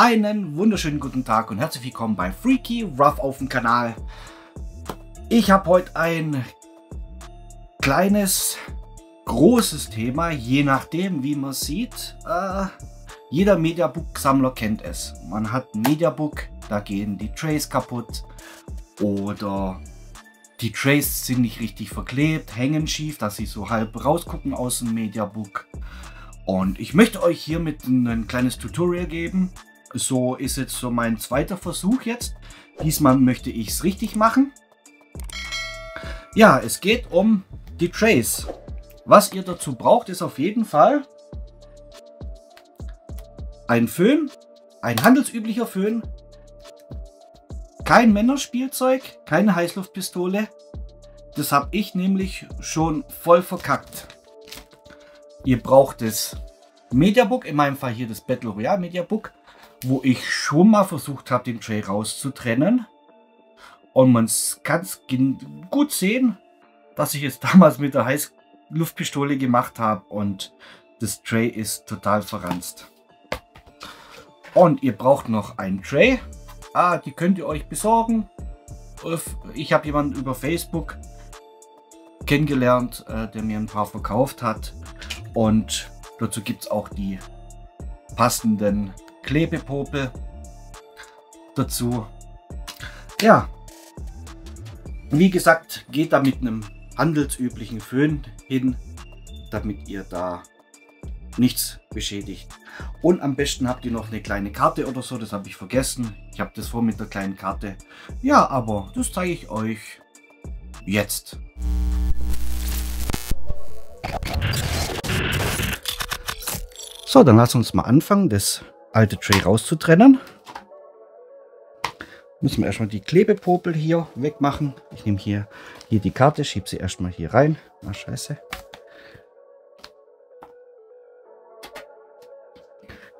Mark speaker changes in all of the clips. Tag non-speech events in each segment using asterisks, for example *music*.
Speaker 1: Einen wunderschönen guten Tag und herzlich willkommen bei Freaky Rough auf dem Kanal. Ich habe heute ein kleines, großes Thema, je nachdem wie man sieht. Äh, jeder Mediabook-Sammler kennt es. Man hat ein Mediabook, da gehen die Trays kaputt oder die Trays sind nicht richtig verklebt, hängen schief, dass sie so halb rausgucken aus dem Mediabook. Und ich möchte euch hiermit ein kleines Tutorial geben, so ist jetzt so mein zweiter Versuch jetzt. Diesmal möchte ich es richtig machen. Ja, es geht um die Trays. Was ihr dazu braucht, ist auf jeden Fall ein Föhn, ein handelsüblicher Föhn, kein Männerspielzeug, keine Heißluftpistole. Das habe ich nämlich schon voll verkackt. Ihr braucht das Mediabook, in meinem Fall hier das Battle Royale Mediabook wo ich schon mal versucht habe, den Tray rauszutrennen. Und man kann es gut sehen, dass ich es *laughs* damals mit der Heißluftpistole gemacht habe und das Tray ist total verranzt. Und ihr braucht noch einen Tray. Ah, die könnt ihr euch besorgen. Ich habe jemanden über Facebook kennengelernt, äh, der mir ein paar verkauft hat. Und dazu gibt es auch die passenden Klebepopel dazu. Ja, wie gesagt, geht da mit einem handelsüblichen Föhn hin, damit ihr da nichts beschädigt. Und am besten habt ihr noch eine kleine Karte oder so, das habe ich vergessen. Ich habe das vor mit der kleinen Karte. Ja, aber das zeige ich euch jetzt. So, dann lasst uns mal anfangen, das alte Tray rauszutrennen. Müssen wir erstmal die Klebepopel hier wegmachen. Ich nehme hier, hier die Karte, schiebe sie erstmal hier rein. Ah, scheiße.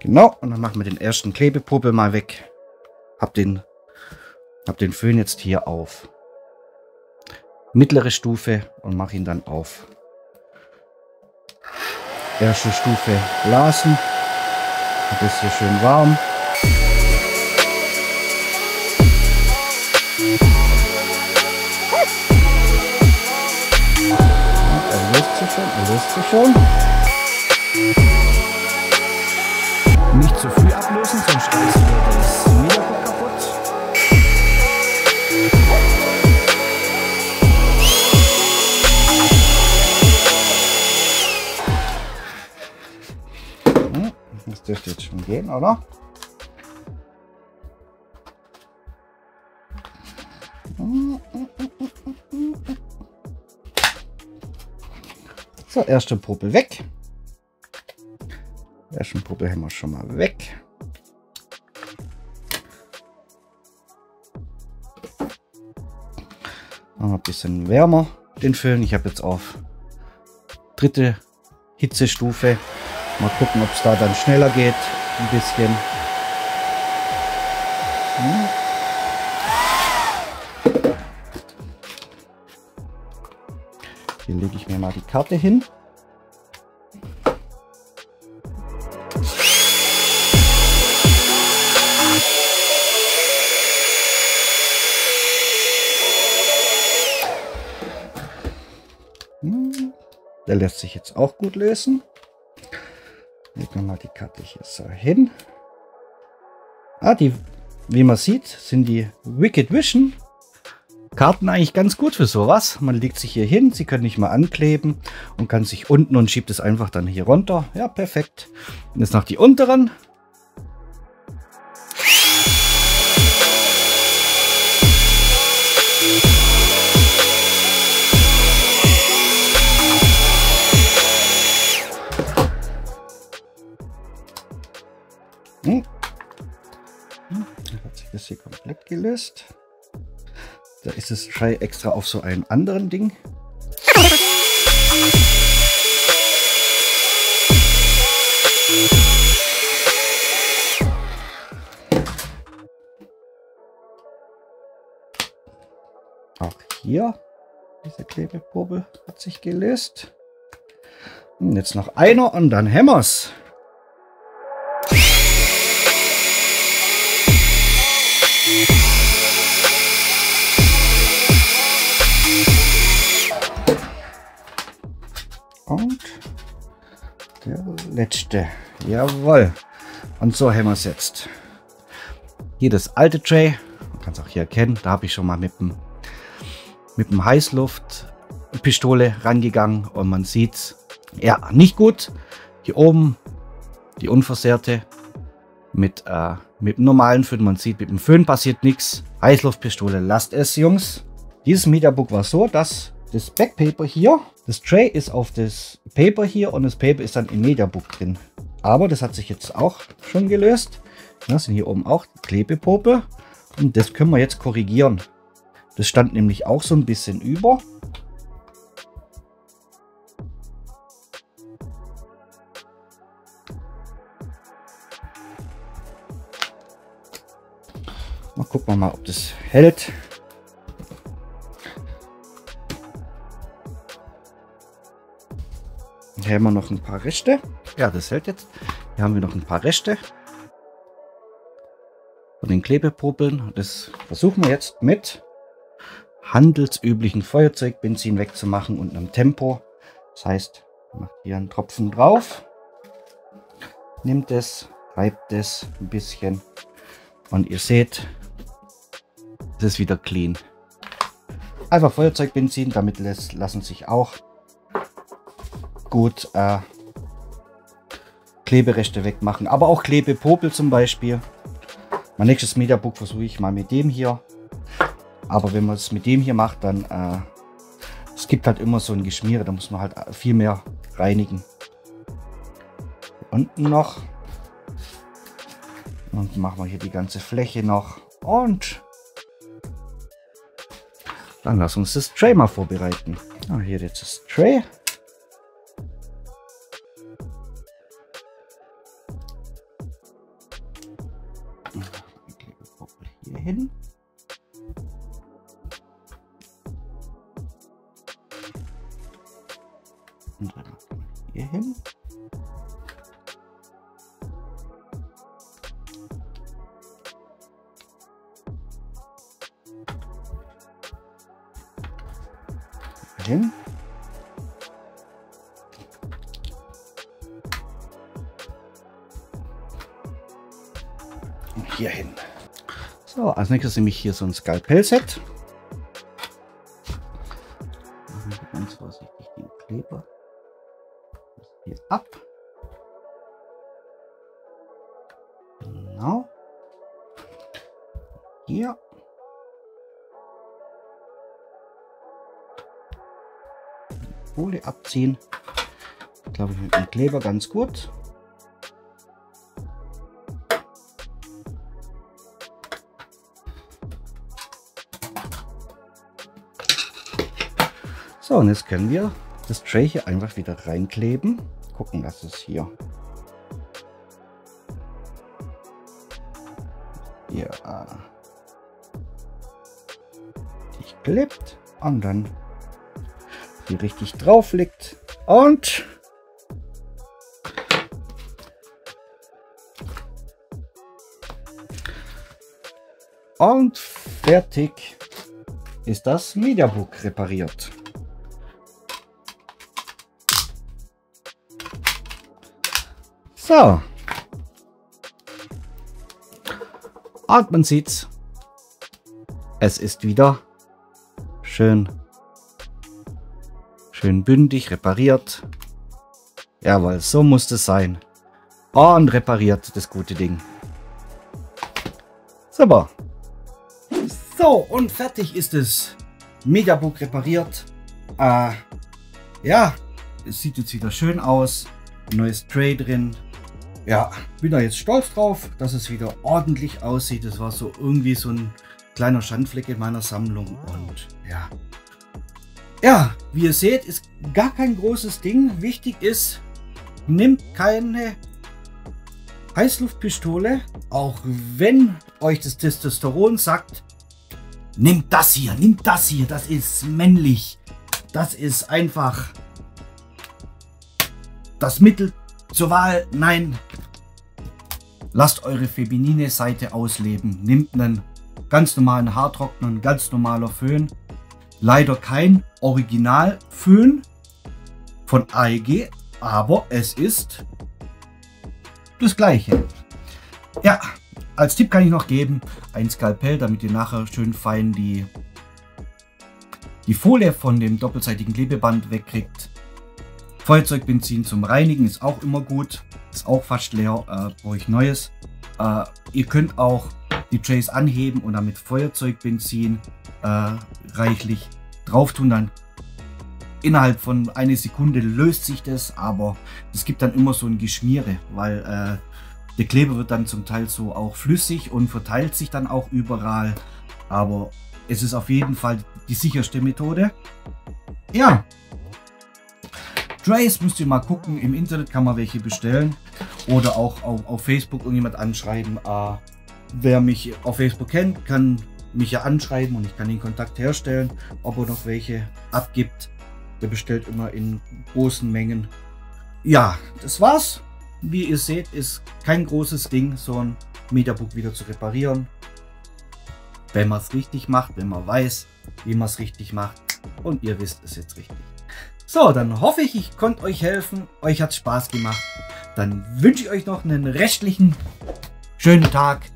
Speaker 1: Genau, und dann machen wir den ersten Klebepopel mal weg. Hab den, hab den Föhn jetzt hier auf mittlere Stufe und mache ihn dann auf erste Stufe blasen. Ein bisschen schön warm. er löst sich schon, er löst sich schon. Nicht zu früh ablösen, sonst reißt ihr das dürfte jetzt schon gehen, oder? So, erste Puppe weg. Erste Puppe haben wir schon mal weg. Ein bisschen wärmer den Föhn. Ich habe jetzt auf dritte Hitzestufe Mal gucken, ob es da dann schneller geht. Ein bisschen. Hm. Hier lege ich mir mal die Karte hin. Hm. Der lässt sich jetzt auch gut lösen. Legen wir mal die Karte hier so hin. Ah, die, wie man sieht, sind die Wicked Vision Karten eigentlich ganz gut für sowas. Man legt sich hier hin, sie können nicht mal ankleben und kann sich unten und schiebt es einfach dann hier runter. Ja, perfekt. Und jetzt noch die unteren. Hier komplett gelöst. Da ist es Try extra auf so einem anderen Ding. Auch hier, diese Klebeprobe hat sich gelöst. Und jetzt noch einer und dann Hämmers. Letzte. Jawohl. Und so haben wir es jetzt. Hier das alte Tray. Man kann es auch hier erkennen. Da habe ich schon mal mit dem, mit dem Heißluftpistole rangegangen. Und man sieht es. Ja, nicht gut. Hier oben die unversehrte. Mit, äh, mit dem normalen Föhn. Man sieht, mit dem Föhn passiert nichts. Heißluftpistole, lasst es, Jungs. Dieses Mediabook war so, dass das Backpaper hier, das Tray ist auf das Paper hier und das Paper ist dann im Mediabook drin. Aber das hat sich jetzt auch schon gelöst. Das sind hier oben auch Klebepopel. Und das können wir jetzt korrigieren. Das stand nämlich auch so ein bisschen über. Mal gucken wir mal, ob das hält. Haben wir noch ein paar Reste. Ja, das hält jetzt. Hier haben wir noch ein paar Reste von den Klebepopeln. Das versuchen wir jetzt mit handelsüblichen Feuerzeugbenzin wegzumachen und einem Tempo. Das heißt, macht hier einen Tropfen drauf, nimmt es, reibt es ein bisschen und ihr seht, es ist wieder clean. Einfach Feuerzeugbenzin, damit lassen sich auch gut äh, Klebereste wegmachen. Aber auch Klebepopel zum Beispiel. Mein nächstes Mediabook versuche ich mal mit dem hier. Aber wenn man es mit dem hier macht, dann äh, es gibt halt immer so ein Geschmiere, da muss man halt viel mehr reinigen. Unten noch. Und machen wir hier die ganze Fläche noch. Und dann lass uns das Tray mal vorbereiten. Ah, hier jetzt das Tray. Und dann hier hin. Hin. Und hier hin. So, als nächstes nehme ich hier so ein Skalpell-Set. Ganz vorsichtig den Kleber hier ab. Genau. Hier. Folie abziehen. Ich glaube ich mit dem Kleber ganz gut. So, und jetzt können wir das Tray hier einfach wieder reinkleben. Gucken, dass es hier hier äh, klebt und dann hier richtig drauf liegt und und fertig ist das Mediabook repariert. So. Und man sieht's. Es ist wieder schön, schön bündig repariert. Jawohl, so muss es sein. Und repariert das gute Ding. Super. So, und fertig ist es. Mediabook repariert. Äh, ja, es sieht jetzt wieder schön aus. Neues Tray drin ja, bin da jetzt stolz drauf, dass es wieder ordentlich aussieht. Das war so irgendwie so ein kleiner Schandfleck in meiner Sammlung und ja. Ja, wie ihr seht, ist gar kein großes Ding. Wichtig ist, nimmt keine Heißluftpistole, auch wenn euch das Testosteron sagt, nimmt das hier, nimmt das hier, das ist männlich. Das ist einfach das Mittel zur Wahl. Nein, Lasst eure feminine Seite ausleben. Nehmt einen ganz normalen Haartrockner, ein ganz normaler Föhn. Leider kein Originalföhn von AEG, aber es ist das gleiche. Ja, als Tipp kann ich noch geben, ein Skalpell, damit ihr nachher schön fein die, die Folie von dem doppelseitigen Klebeband wegkriegt. Feuerzeugbenzin zum Reinigen ist auch immer gut. Ist auch fast leer, äh, brauche ich neues. Äh, ihr könnt auch die Trays anheben und damit Feuerzeugbenzin äh, reichlich drauf tun. Dann innerhalb von einer Sekunde löst sich das, aber es gibt dann immer so ein Geschmiere, weil äh, der Kleber wird dann zum Teil so auch flüssig und verteilt sich dann auch überall. Aber es ist auf jeden Fall die sicherste Methode. Ja. Trays müsst ihr mal gucken. Im Internet kann man welche bestellen. Oder auch auf, auf Facebook irgendjemand anschreiben. Äh, wer mich auf Facebook kennt, kann mich ja anschreiben und ich kann den Kontakt herstellen, ob er noch welche abgibt. Der bestellt immer in großen Mengen. Ja, das war's. Wie ihr seht, ist kein großes Ding, so ein Mediabook wieder zu reparieren. Wenn man es richtig macht, wenn man weiß, wie man es richtig macht. Und ihr wisst es jetzt richtig. So, dann hoffe ich, ich konnte euch helfen. Euch hat Spaß gemacht. Dann wünsche ich euch noch einen restlichen schönen Tag.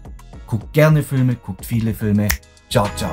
Speaker 1: Guckt gerne Filme, guckt viele Filme. Ciao, ciao.